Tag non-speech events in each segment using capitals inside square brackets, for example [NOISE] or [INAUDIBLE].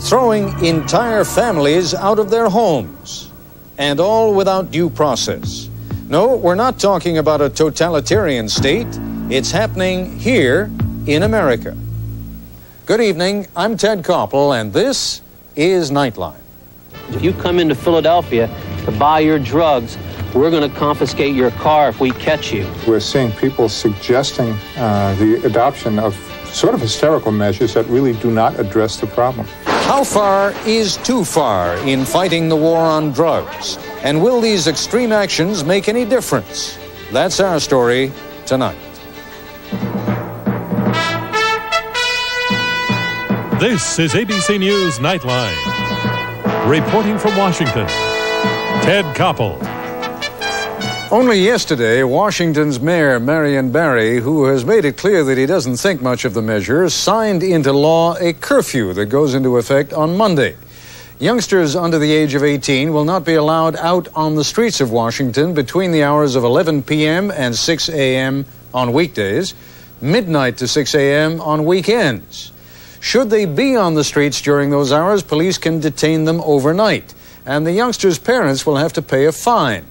throwing entire families out of their homes, and all without due process. No, we're not talking about a totalitarian state. It's happening here in America. Good evening. I'm Ted Koppel, and this is Nightline. If you come into Philadelphia to buy your drugs, we're going to confiscate your car if we catch you. We're seeing people suggesting uh, the adoption of sort of hysterical measures that really do not address the problem. How far is too far in fighting the war on drugs? And will these extreme actions make any difference? That's our story tonight. This is ABC News Nightline. Reporting from Washington, Ted Koppel. Only yesterday, Washington's Mayor Marion Barry, who has made it clear that he doesn't think much of the measure, signed into law a curfew that goes into effect on Monday. Youngsters under the age of 18 will not be allowed out on the streets of Washington between the hours of 11 p.m. and 6 a.m. on weekdays, midnight to 6 a.m. on weekends. Should they be on the streets during those hours, police can detain them overnight, and the youngsters' parents will have to pay a fine.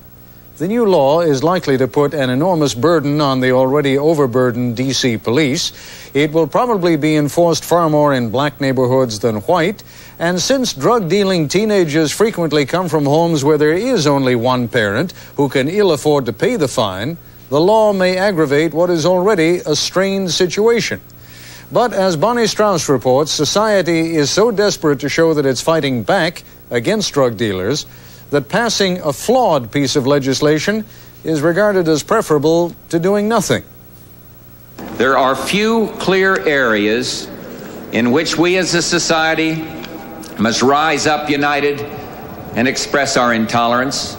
The new law is likely to put an enormous burden on the already overburdened D.C. police. It will probably be enforced far more in black neighborhoods than white. And since drug dealing teenagers frequently come from homes where there is only one parent who can ill afford to pay the fine, the law may aggravate what is already a strained situation. But as Bonnie Strauss reports, society is so desperate to show that it's fighting back against drug dealers that passing a flawed piece of legislation is regarded as preferable to doing nothing. There are few clear areas in which we as a society must rise up united and express our intolerance.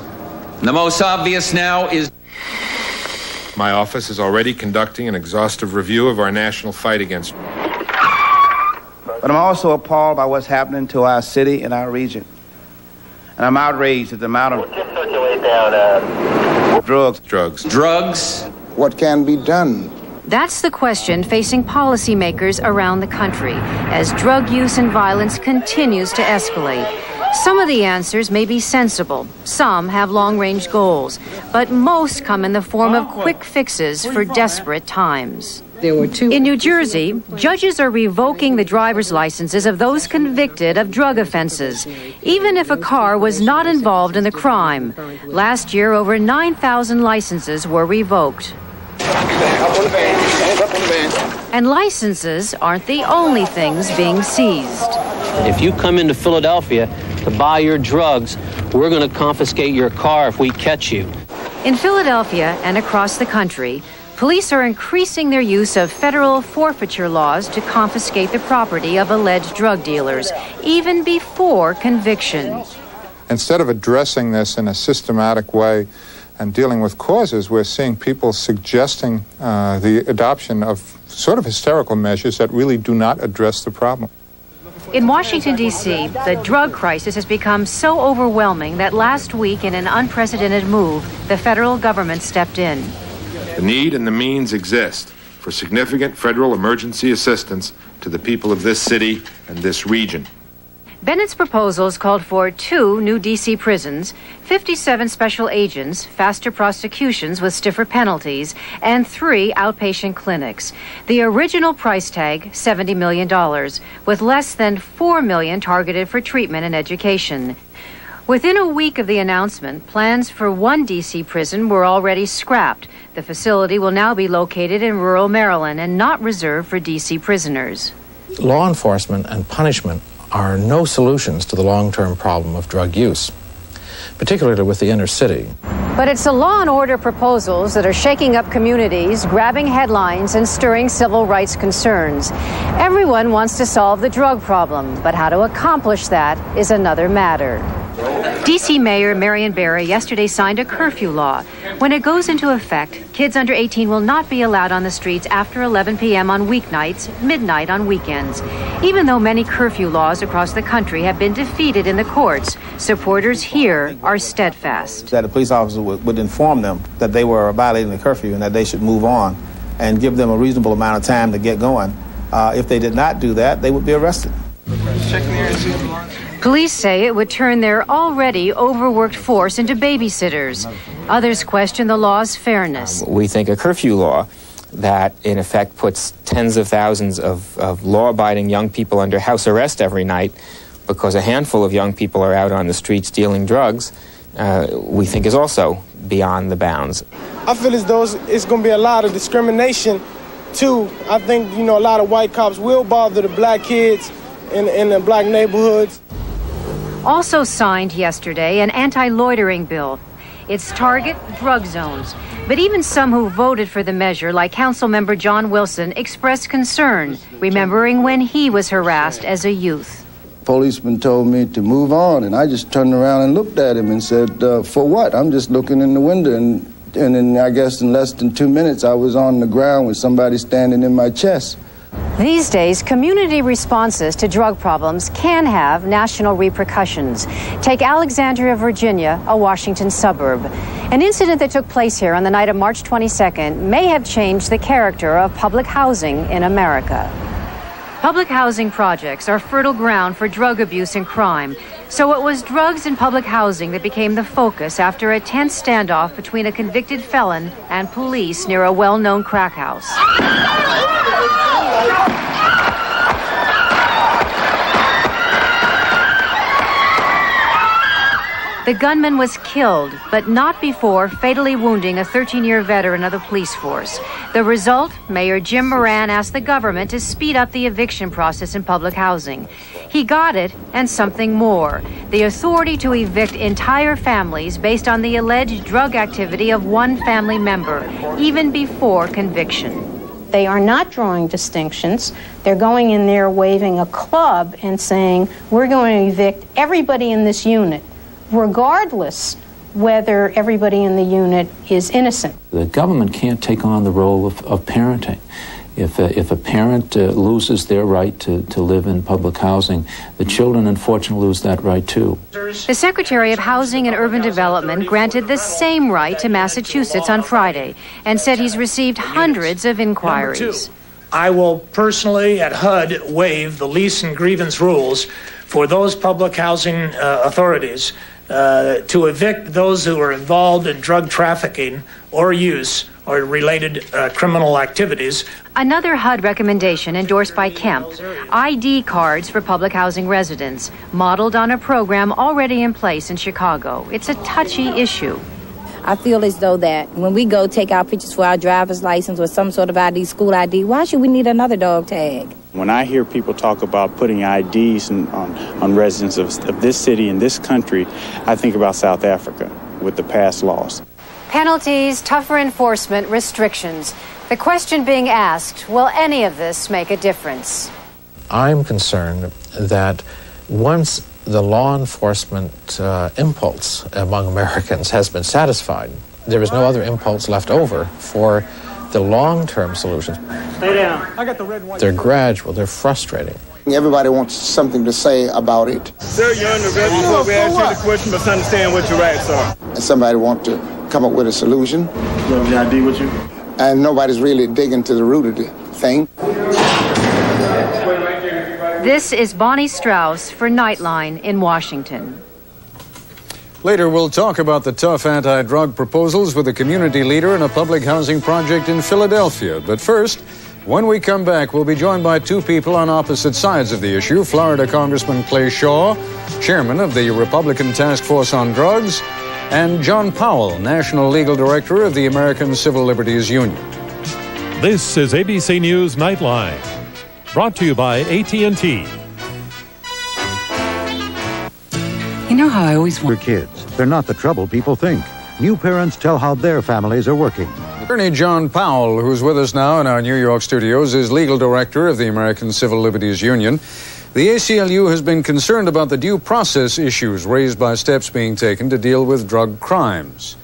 The most obvious now is. My office is already conducting an exhaustive review of our national fight against. But I'm also appalled by what's happening to our city and our region and I'm outraged at the amount of drugs. Drugs. Drugs. What can be done? That's the question facing policymakers around the country as drug use and violence continues to escalate. Some of the answers may be sensible, some have long range goals, but most come in the form of quick fixes for desperate times. There were two. In New Jersey, judges are revoking the driver's licenses of those convicted of drug offenses, even if a car was not involved in the crime. Last year, over 9,000 licenses were revoked. And licenses aren't the only things being seized. If you come into Philadelphia to buy your drugs, we're going to confiscate your car if we catch you. In Philadelphia and across the country, Police are increasing their use of federal forfeiture laws to confiscate the property of alleged drug dealers, even before conviction. Instead of addressing this in a systematic way and dealing with causes, we're seeing people suggesting uh, the adoption of sort of hysterical measures that really do not address the problem. In Washington, D.C., the drug crisis has become so overwhelming that last week, in an unprecedented move, the federal government stepped in. The need and the means exist for significant federal emergency assistance to the people of this city and this region. Bennett's proposals called for two new D.C. prisons, 57 special agents, faster prosecutions with stiffer penalties, and three outpatient clinics. The original price tag, $70 million, with less than 4 million targeted for treatment and education. Within a week of the announcement, plans for one D.C. prison were already scrapped. The facility will now be located in rural Maryland and not reserved for D.C. prisoners. Law enforcement and punishment are no solutions to the long term problem of drug use, particularly with the inner city. But it's the law and order proposals that are shaking up communities, grabbing headlines, and stirring civil rights concerns. Everyone wants to solve the drug problem, but how to accomplish that is another matter. D.C. Mayor Marion Barry yesterday signed a curfew law. When it goes into effect, kids under 18 will not be allowed on the streets after 11 p.m. on weeknights, midnight on weekends. Even though many curfew laws across the country have been defeated in the courts, supporters here are steadfast. That a police officer would, would inform them that they were violating the curfew and that they should move on and give them a reasonable amount of time to get going. Uh, if they did not do that, they would be arrested. Police say it would turn their already overworked force into babysitters. Others question the law's fairness. We think a curfew law that, in effect, puts tens of thousands of, of law abiding young people under house arrest every night because a handful of young people are out on the streets dealing drugs, uh, we think is also beyond the bounds. I feel as though it's, it's going to be a lot of discrimination, too. I think, you know, a lot of white cops will bother the black kids in, in the black neighborhoods. Also signed yesterday an anti loitering bill. Its target, drug zones. But even some who voted for the measure, like Councilmember John Wilson, expressed concern, remembering when he was harassed as a youth. Policeman told me to move on, and I just turned around and looked at him and said, uh, For what? I'm just looking in the window. And, and I guess in less than two minutes, I was on the ground with somebody standing in my chest. These days, community responses to drug problems can have national repercussions. Take Alexandria, Virginia, a Washington suburb. An incident that took place here on the night of March 22nd may have changed the character of public housing in America. Public housing projects are fertile ground for drug abuse and crime. So it was drugs and public housing that became the focus after a tense standoff between a convicted felon and police near a well known crack house. The gunman was killed, but not before fatally wounding a 13 year veteran of the police force. The result Mayor Jim Moran asked the government to speed up the eviction process in public housing. He got it, and something more the authority to evict entire families based on the alleged drug activity of one family member, even before conviction. They are not drawing distinctions. They're going in there waving a club and saying, We're going to evict everybody in this unit regardless whether everybody in the unit is innocent. The government can't take on the role of, of parenting. If a, if a parent uh, loses their right to, to live in public housing, the children unfortunately lose that right too. The Secretary of Housing and Urban Development granted the same right to Massachusetts on Friday and said he's received hundreds of inquiries. I will personally, at HUD, waive the lease and grievance rules for those public housing uh, authorities uh, to evict those who are involved in drug trafficking or use or related uh, criminal activities. Another HUD recommendation endorsed by Kemp ID cards for public housing residents, modeled on a program already in place in Chicago. It's a touchy issue. I feel as though that when we go take our pictures for our driver's license or some sort of ID, school ID, why should we need another dog tag? When I hear people talk about putting IDs on, on residents of, of this city and this country, I think about South Africa with the pass laws. Penalties, tougher enforcement, restrictions. The question being asked will any of this make a difference? I'm concerned that once the law enforcement uh, impulse among Americans has been satisfied. There is no other impulse left over for the long term solutions. Stay down. I got the red one. They're gradual, they're frustrating. Everybody wants something to say about it. Sir, you're under arrest before we ask you the question, but understand what your rights are. And somebody want to come up with a solution. You have the ID with you? And nobody's really digging to the root of the thing. This is Bonnie Strauss for Nightline in Washington. Later, we'll talk about the tough anti drug proposals with a community leader in a public housing project in Philadelphia. But first, when we come back, we'll be joined by two people on opposite sides of the issue Florida Congressman Clay Shaw, chairman of the Republican Task Force on Drugs, and John Powell, National Legal Director of the American Civil Liberties Union. This is ABC News Nightline, brought to you by AT&T. You know how I always want kids. They're not the trouble people think. New parents tell how their families are working. Attorney John Powell, who's with us now in our New York studios, is legal director of the American Civil Liberties Union. The ACLU has been concerned about the due process issues raised by steps being taken to deal with drug crimes.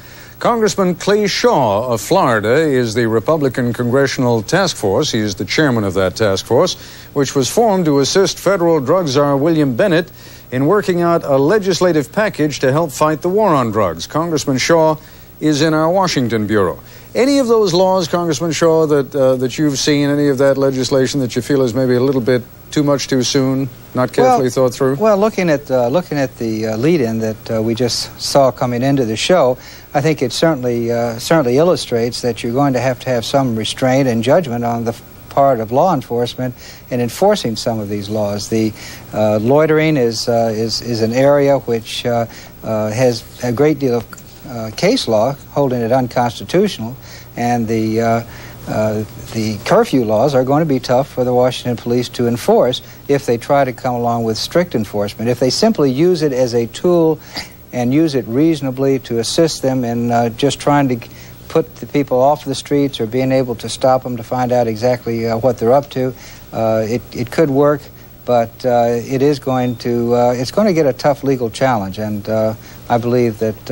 Congressman Clay Shaw of Florida is the Republican Congressional Task Force. He is the chairman of that task force, which was formed to assist federal drug czar William Bennett in working out a legislative package to help fight the war on drugs. Congressman Shaw, is in our Washington Bureau. Any of those laws, Congressman Shaw, that, uh, that you've seen, any of that legislation that you feel is maybe a little bit too much too soon, not carefully well, thought through? Well, looking at, uh, looking at the uh, lead-in that uh, we just saw coming into the show, I think it certainly, uh, certainly illustrates that you're going to have to have some restraint and judgment on the part of law enforcement in enforcing some of these laws. The uh, loitering is, is, is an area which has a great deal of uh, case law holding it unconstitutional, and the uh, uh, the curfew laws are going to be tough for the Washington police to enforce if they try to come along with strict enforcement. If they simply use it as a tool and use it reasonably to assist them in uh, just trying to put the people off the streets or being able to stop them to find out exactly uh, what they're up to, it, it could work but uh, it is going to uh, it's going to get a tough legal challenge, and uh, I believe that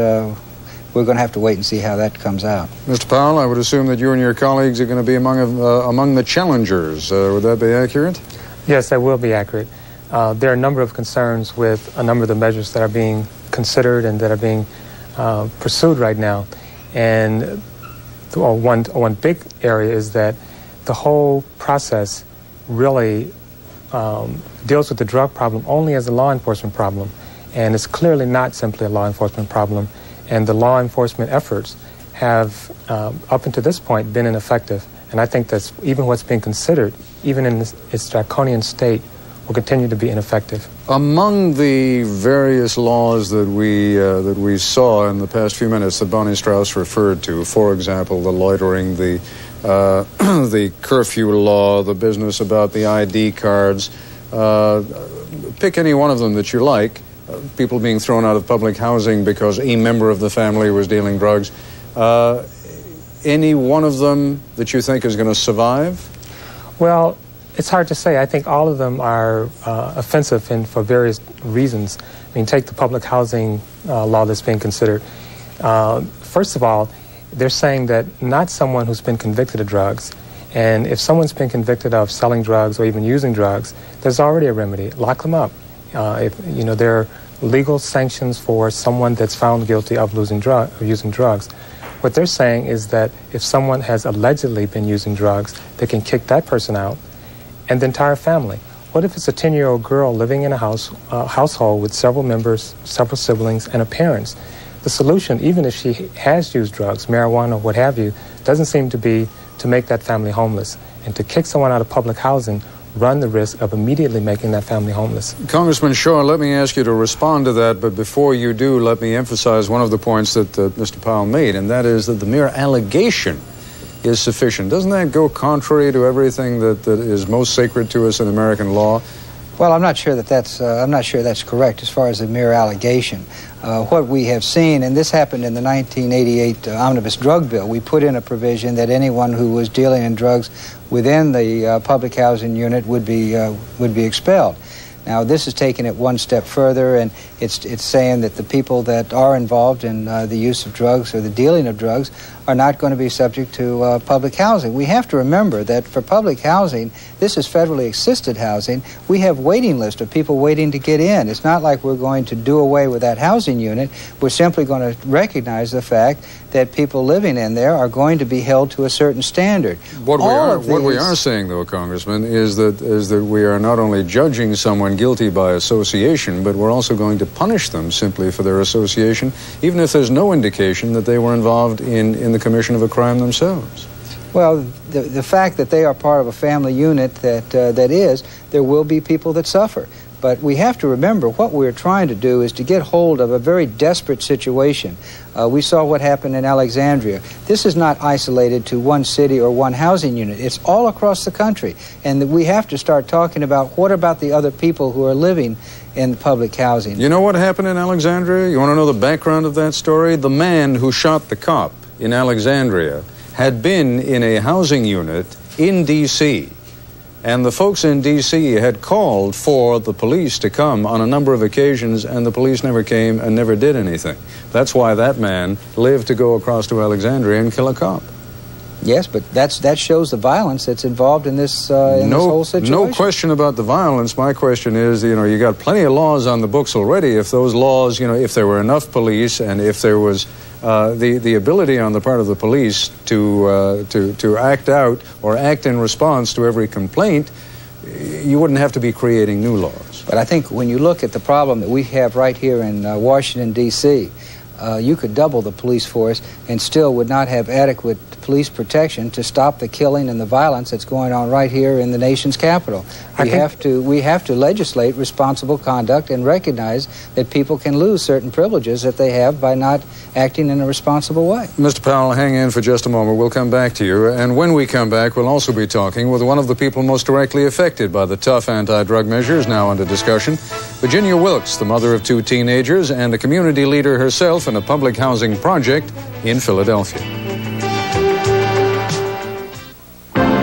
we're going to have to wait and see how that comes out. Mr. Powell, I would assume that you and your colleagues are going to be among, uh, among the challengers. Uh, would that be accurate? Yes, that will be accurate. Uh, there are a number of concerns with a number of the measures that are being considered and that are being uh, pursued right now. And one, one big area is that the whole process really um, deals with the drug problem only as a law enforcement problem. And it's clearly not simply a law enforcement problem and the law enforcement efforts have, um, up until this point, been ineffective. And I think that even what's being considered, even in this, its draconian state, will continue to be ineffective. Among the various laws that we uh, that we saw in the past few minutes that Bonnie Strauss referred to, for example, the loitering, the uh, [CLEARS THROAT] the curfew law, the business about the ID cards, uh, pick any one of them that you like people being thrown out of public housing because a member of the family was dealing drugs. Uh, any one of them that you think is going to survive? Well, it's hard to say. I think all of them are uh, offensive and for various reasons. I mean, take the public housing uh, law that's being considered. Uh, first of all, they're saying that not someone who's been convicted of drugs, and if someone's been convicted of selling drugs or even using drugs, there's already a remedy. Lock them up. Uh, if, you know, there are legal sanctions for someone that's found guilty of losing drug, using drugs. What they're saying is that if someone has allegedly been using drugs, they can kick that person out and the entire family. What if it's a 10 year old girl living in a house, uh, household with several members, several siblings, and a parent? The solution, even if she has used drugs, marijuana, what have you, doesn't seem to be to make that family homeless. And to kick someone out of public housing run the risk of immediately making that family homeless. Congressman Shaw, let me ask you to respond to that, but before you do, let me emphasize one of the points that uh, Mr. Powell made, and that is that the mere allegation is sufficient. Doesn't that go contrary to everything that, that is most sacred to us in American law? Well, I'm not sure that that's uh, I'm not sure that's correct as far as a mere allegation. Uh, what we have seen, and this happened in the 1988 uh, omnibus drug bill, we put in a provision that anyone who was dealing in drugs within the uh, public housing unit would be uh, would be expelled. Now, this is taking it one step further, and it's, it's saying that the people that are involved in uh, the use of drugs or the dealing of drugs are not going to be subject to uh, public housing. We have to remember that for public housing, this is federally assisted housing. We have waiting lists of people waiting to get in. It's not like we're going to do away with that housing unit. We're simply going to recognize the fact that people living in there are going to be held to a certain standard. What we are these... what we are saying, though, Congressman, is that is that we are not only judging someone guilty by association, but we're also going to punish them simply for their association, even if there's no indication that they were involved in in the commission of a crime themselves. Well, the, the fact that they are part of a family unit that, uh, that is, there will be people that suffer. But we have to remember what we're trying to do is to get hold of a very desperate situation. Uh, we saw what happened in Alexandria. This is not isolated to one city or one housing unit. It's all across the country. And we have to start talking about what about the other people who are living in public housing. You know what happened in Alexandria? You want to know the background of that story? The man who shot the cop in Alexandria had been in a housing unit in D.C. And the folks in D.C. had called for the police to come on a number of occasions, and the police never came and never did anything. That's why that man lived to go across to Alexandria and kill a cop. Yes, but that's that shows the violence that's involved in this uh, in no, this whole situation. No question about the violence. My question is, you know, you got plenty of laws on the books already. If those laws, you know, if there were enough police and if there was uh, the the ability on the part of the police to uh, to to act out or act in response to every complaint, you wouldn't have to be creating new laws. But I think when you look at the problem that we have right here in uh, Washington D.C., uh, you could double the police force and still would not have adequate police protection to stop the killing and the violence that's going on right here in the nation's capital. We have to we have to legislate responsible conduct and recognize that people can lose certain privileges that they have by not acting in a responsible way. Mr. Powell, hang in for just a moment. We'll come back to you. And when we come back, we'll also be talking with one of the people most directly affected by the tough anti drug measures now under discussion Virginia Wilkes, the mother of two teenagers and a community leader herself in a public housing project in Philadelphia.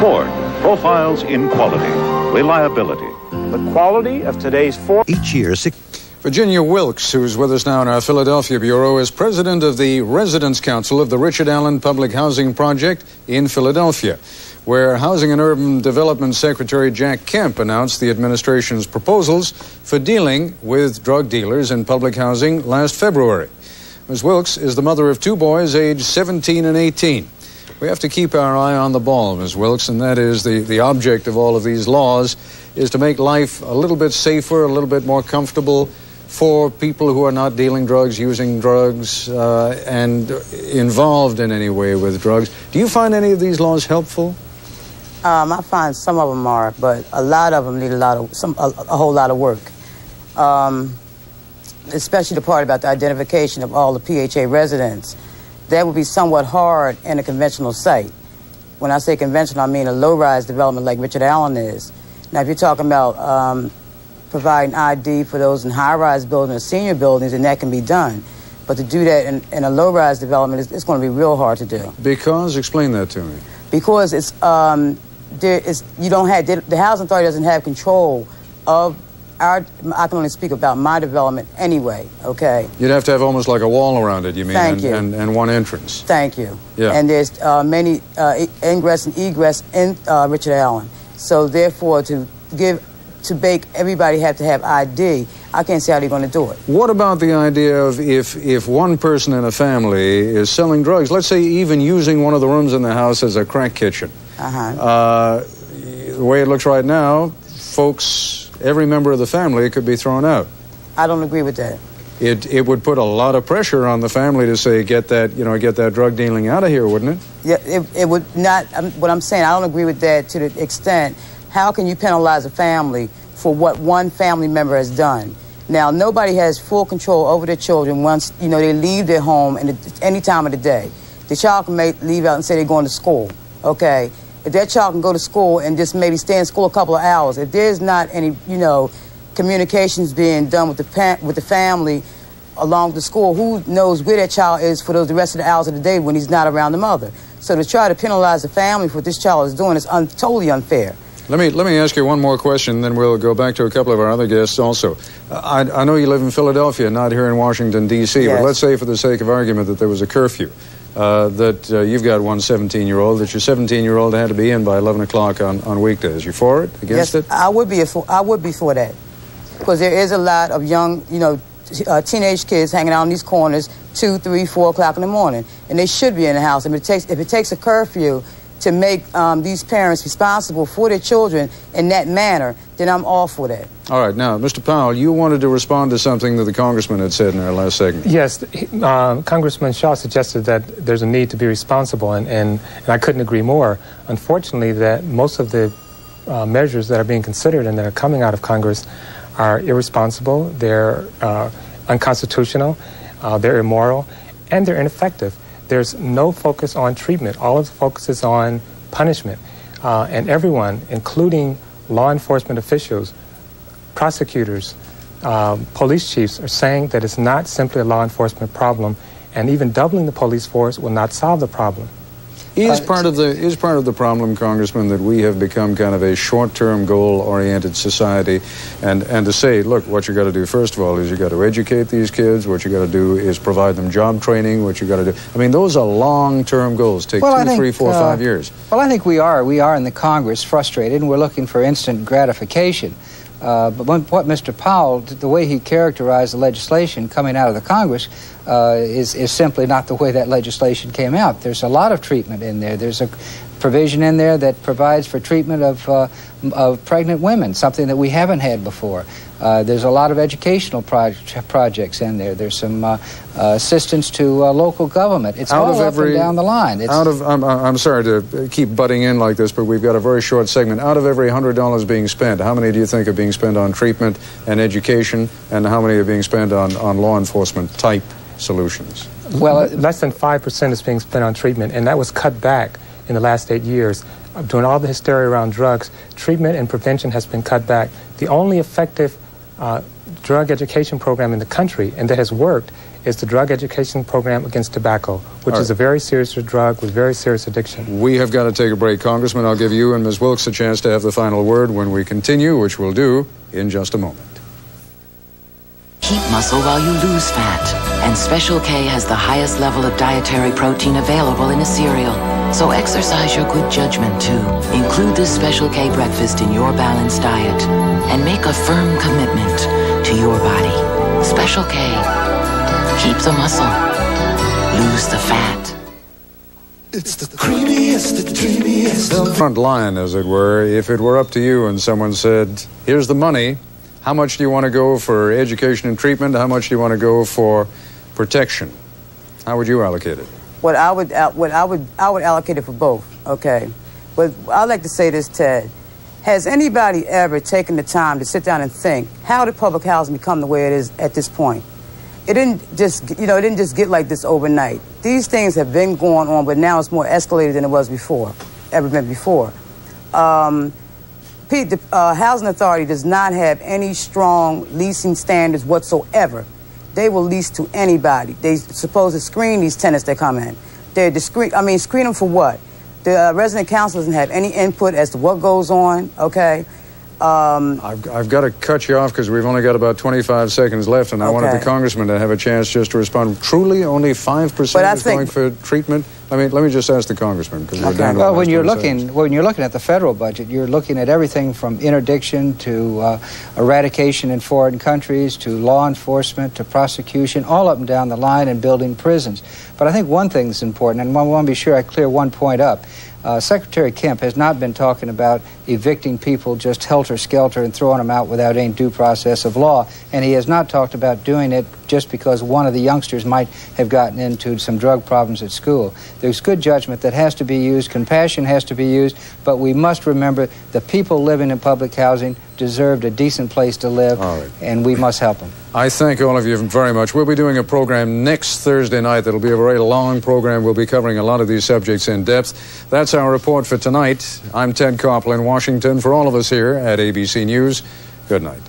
Ford profiles in quality, reliability. The quality of today's Ford. Each year, Virginia Wilkes, who's with us now in our Philadelphia Bureau, is president of the Residence Council of the Richard Allen Public Housing Project in Philadelphia, where Housing and Urban Development Secretary Jack Kemp announced the administration's proposals for dealing with drug dealers in public housing last February. Ms. Wilkes is the mother of two boys aged 17 and 18. We have to keep our eye on the ball, Ms. Wilkes, and that is the, the object of all of these laws is to make life a little bit safer, a little bit more comfortable for people who are not dealing drugs, using drugs, uh, and involved in any way with drugs. Do you find any of these laws helpful? Um, I find some of them are, but a lot of them need a lot of some a, a whole lot of work. Um, especially the part about the identification of all the PHA residents. That would be somewhat hard in a conventional site. When I say conventional, I mean a low-rise development like Richard Allen is. Now, if you're talking about um, providing ID for those in high-rise buildings or senior buildings, then that can be done. But to do that in, in a low-rise development, it's, it's going to be real hard to do. Because? Explain that to me. Because it's, um, there is, you don't have, the housing authority doesn't have control of our, I can only speak about my development anyway, okay? You'd have to have almost like a wall around it, you mean? Thank and, you. And, and one entrance. Thank you. Yeah. And there's uh, many uh, ingress and egress in uh, Richard Allen. So therefore, to give, to make everybody have to have ID, I can't see how they're going to do it. What about the idea of if, if one person in a family is selling drugs, let's say even using one of the rooms in the house as a crack kitchen? Uh-huh. Uh, the way it looks right now, folks, every member of the family could be thrown out. I don't agree with that. It, it would put a lot of pressure on the family to say, get that, you know, get that drug dealing out of here, wouldn't it? Yeah, it, it would not, um, what I'm saying, I don't agree with that to the extent, how can you penalize a family for what one family member has done? Now, nobody has full control over their children once, you know, they leave their home at any time of the day. The child can make, leave out and say they're going to school, okay? If that child can go to school and just maybe stay in school a couple of hours, if there's not any, you know, communications being done with the pa- with the family along the school, who knows where that child is for those the rest of the hours of the day when he's not around the mother? So to try to penalize the family for what this child is doing is un- totally unfair. Let me let me ask you one more question, then we'll go back to a couple of our other guests also. I, I know you live in Philadelphia, not here in Washington D.C. Yes. But let's say, for the sake of argument, that there was a curfew. Uh, that uh, you've got one 17-year-old, that your 17-year-old had to be in by 11 o'clock on, on weekdays. You for it? Against yes, it? I would be for, I would be for that because there is a lot of young, you know, t- uh, teenage kids hanging out in these corners two, three, four o'clock in the morning, and they should be in the house. If it takes if it takes a curfew to make um, these parents responsible for their children in that manner, then I'm all for that. All right. Now, Mr. Powell, you wanted to respond to something that the congressman had said in our last segment. Yes, uh, Congressman Shaw suggested that there's a need to be responsible, and, and, and I couldn't agree more. Unfortunately, that most of the uh, measures that are being considered and that are coming out of Congress are irresponsible, they're uh, unconstitutional, uh, they're immoral, and they're ineffective. There's no focus on treatment. All of the focus is on punishment. Uh, and everyone, including law enforcement officials, prosecutors, um, police chiefs, are saying that it's not simply a law enforcement problem, and even doubling the police force will not solve the problem. Is part of the is part of the problem, Congressman, that we have become kind of a short-term, goal-oriented society, and and to say, look, what you got to do first of all is you got to educate these kids. What you got to do is provide them job training. What you got to do. I mean, those are long-term goals. Take Well, two, think, three, four, uh, five years. Well, I think we are. We are in the Congress frustrated, and we're looking for instant gratification. Uh, but when, what Mr. Powell, the way he characterized the legislation coming out of the Congress, uh, is, is simply not the way that legislation came out. There's a lot of treatment in there. There's a provision in there that provides for treatment of, uh, of pregnant women, something that we haven't had before. Uh, there's a lot of educational proj- projects in there. There's some uh, uh, assistance to uh, local government. It's out all of up every and down the line. It's, out of I'm, I'm sorry to keep butting in like this, but we've got a very short segment. Out of every hundred dollars being spent, how many do you think are being spent on treatment and education, and how many are being spent on, on law enforcement type solutions? Well, less than 5% is being spent on treatment, and that was cut back in the last eight years. During all the hysteria around drugs, treatment and prevention has been cut back. The only effective uh, drug education program in the country, and that has worked, is the drug education program against tobacco, which All is a very serious drug with very serious addiction. We have got to take a break. Congressman, I'll give you and Ms. Wilkes a chance to have the final word when we continue, which we'll do in just a moment. Keep muscle while you lose fat. And Special K has the highest level of dietary protein available in a cereal. So exercise your good judgment too. Include this Special K breakfast in your balanced diet. And make a firm commitment to your body. Special K. Keep the muscle. Lose the fat. It's the creamiest, the dreamiest. The front line, as it were, if it were up to you and someone said, here's the money, how much do you want to go for education and treatment? How much do you want to go for protection? How would you allocate it? What I would, uh, what I would, I would allocate it for both. Okay, but I'd like to say this, Ted. Has anybody ever taken the time to sit down and think how did public housing become the way it is at this point? It didn't just, you know, it didn't just get like this overnight. These things have been going on, but now it's more escalated than it was before, ever been before. Um, Pete, the uh, housing authority does not have any strong leasing standards whatsoever. They will lease to anybody. They supposed to screen these tenants that come in. They're discreet. I mean, screen them for what? The uh, resident council doesn't have any input as to what goes on. Okay. Um, I've, I've got to cut you off because we've only got about 25 seconds left, and I wanted the congressman to have a chance just to respond. Truly, only 5% is think- going for treatment? I mean, let me just ask the congressman because down Well, when you're looking seconds. when you're looking at the federal budget, you're looking at everything from interdiction to uh, eradication in foreign countries to law enforcement to prosecution, all up and down the line, and building prisons. But I think one thing that's important, and I want to be sure I clear one point up. Uh, Secretary Kemp has not been talking about evicting people just helter skelter and throwing them out without any due process of law, and he has not talked about doing it just because one of the youngsters might have gotten into some drug problems at school. There's good judgment that has to be used, compassion has to be used, but we must remember the people living in public housing deserved a decent place to live, and we must help them. I thank all of you very much. We'll be doing a program next Thursday night that'll be a very long program. We'll be covering a lot of these subjects in depth. That's our report for tonight. I'm Ted Koppel in Washington. For all of us here at ABC News, good night.